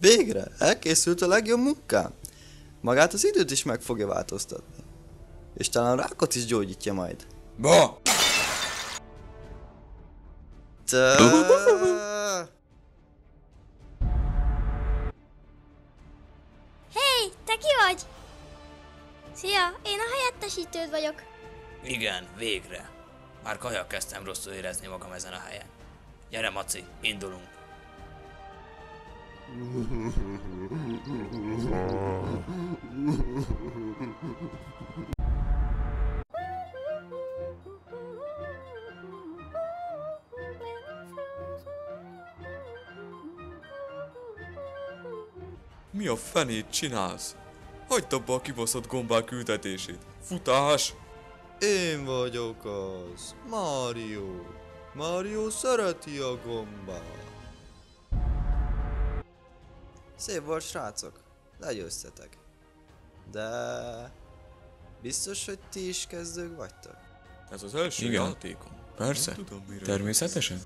Végre! Elkészült a legjobb munkám! Magát az időt is meg fogja változtatni. És talán a rákot is gyógyítja majd. Ba! Te... Hé, te ki vagy? Szia, én a helyettesítőd vagyok. Igen, végre. Már kajak kezdtem rosszul érezni magam ezen a helyen. Gyere, Maci, indulunk. Mi a fenét csinálsz? Hagyd abba a kibaszott gombák küldetését. Futás! Én vagyok az. Mario. Mario szereti a gombát. Szép volt, srácok. Legyőztetek. De... Biztos, hogy ti is kezdők vagytok? Ez az első Igen. játékom. Persze. Nem tudom, Természetesen.